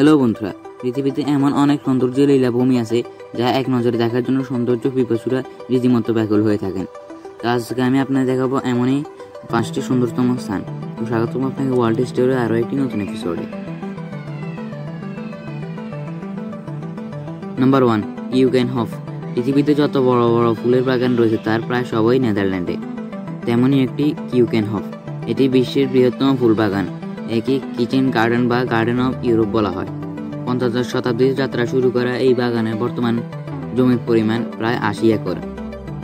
Hello বন্ধুরা, পৃথিবীতে এমন অনেক সৌন্দর্য লীলাভূমি আছে যা এক নজরে দেখার জন্য সৌন্দর্য পিপাসুরা রীতিমতো ব্যাকুল হয়ে থাকেন। তো আজকে আমি আপনাকে দেখাবো এমনই পাঁচটি সুন্দরতম স্থান। তো স্বাগতম আপনাকে ওয়ার্ল্ড স্টোরে আরও একটি নতুন এপিসোডে নাম্বার ওয়ান ইউক্যান হফ পৃথিবীতে যত বড় বড় ফুলের বাগান রয়েছে, তার প্রায় সবই নেদারল্যান্ডে। তেমনই একটি কিউকেন হফ এটি বিশ্বের বৃহত্তম ফুল বাগান। একে কিচেন গার্ডেন বা গার্ডেন অফ ইউরোপ বলা হয়। পঞ্চদশ শতাব্দীর যাত্রা শুরু করা এই বাগানের বর্তমান জমির পরিমাণ প্রায় আশি একর।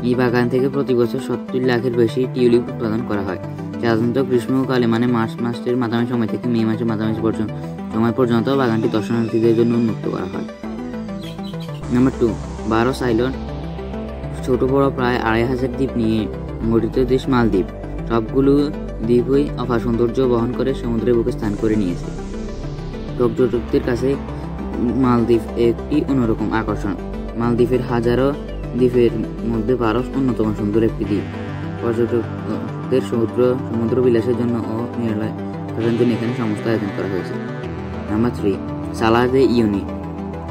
এই বাগান থেকে প্রতি বছর সত্তর লাখের বেশি টিউলিপ উৎপাদন করা হয়। সাধারণত গ্রীষ্মকালে মানে মার্চ মাসের মাঝামাঝি সময় থেকে মে মাসের মাঝামাঝি পর্যন্ত সময় পর্যন্ত বাগানটি দর্শনার্থীদের জন্য উন্মুক্ত করা হয়। নাম্বার টু বারো সাইলন ছোট বড় প্রায় আড়াই হাজার দ্বীপ নিয়ে গঠিত দেশ মালদ্বীপ। সবগুলো দ্বীপই অপার সৌন্দর্য বহন করে সমুদ্রের বুকে স্থান করে নিয়েছে। পর্যটকদের কাছে মালদ্বীপ একটি অন্যরকম আকর্ষণ। মালদ্বীপের হাজারো দ্বীপের মধ্যে ভারত অন্যতম সুন্দর একটি দ্বীপ। পর্যটকদের সমুদ্র সমুদ্র বিলাসের জন্য ও নিরালয় জন্য এখানে সমস্ত আয়োজন করা হয়েছে। নাম্বার থ্রি সালাদে ইউনি।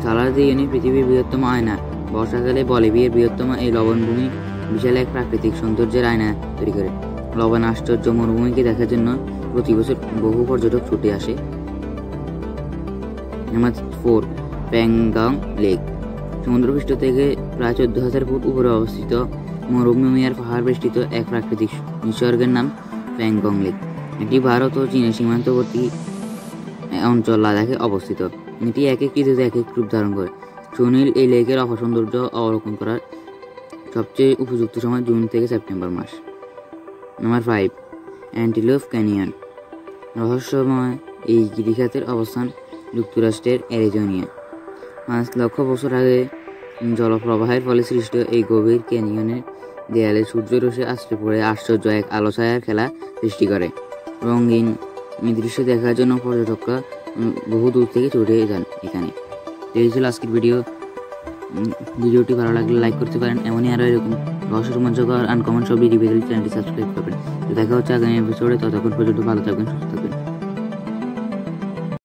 সালাদে ইউনি পৃথিবীর বৃহত্তম আয়না। বর্ষাকালে বলিভিয়ার বৃহত্তম এই লবণভূমি বিশাল এক প্রাকৃতিক সৌন্দর্যের আয়না তৈরি করে। লবণ আশ্চর্য মরুভূমিকে দেখার জন্য প্রতি বছর বহু পর্যটক ছুটে আসে। নাম্বার ফোর প্যাংগং লেক সমুদ্রপৃষ্ঠ থেকে প্রায় চোদ্দ হাজার ফুট উপরে অবস্থিত মরুভূমি আর পাহাড় বেষ্টিত এক প্রাকৃতিক নিসর্গের নাম প্যাংগং লেক এটি ভারত ও চীনের সীমান্তবর্তী অঞ্চল লাদাখে অবস্থিত। এটি এক এক ঋতুতে এক এক রূপ ধারণ করে। সুনীল এই লেকের অপসৌন্দর্য অবলোকন করার সবচেয়ে উপযুক্ত সময় জুন থেকে সেপ্টেম্বর মাস। নাম্বার ফাইভ অ্যান্টিলোভ ক্যানিয়ন রহস্যময় এই গিরিখাতের অবস্থান যুক্তরাষ্ট্রের অ্যারিজোনিয়া। পাঁচ লক্ষ বছর আগে জলপ্রবাহের ফলে সৃষ্ট এই গভীর ক্যানিয়নের দেয়ালে সূর্যরশ্মি আশ্রে পড়ে আশ্চর্য এক আলো ছায়ার খেলা সৃষ্টি করে। রঙিন দৃশ্য দেখার জন্য পর্যটকরা বহু দূর থেকে ছুটে যান এখানে। এই ছিল আজকের ভিডিও। ভিডিওটি ভালো লাগলে লাইক করতে পারেন, এমনই আরও এরকম রহস্য, রোমাঞ্চকর আনকমন সব ভিডিও চ্যানেলটি সাবস্ক্রাইব করবেন। দেখা হচ্ছে আগামী এপিসোডে ততক্ষণ পর্যন্ত ভালো থাকবেন, সুস্থ থাকবেন।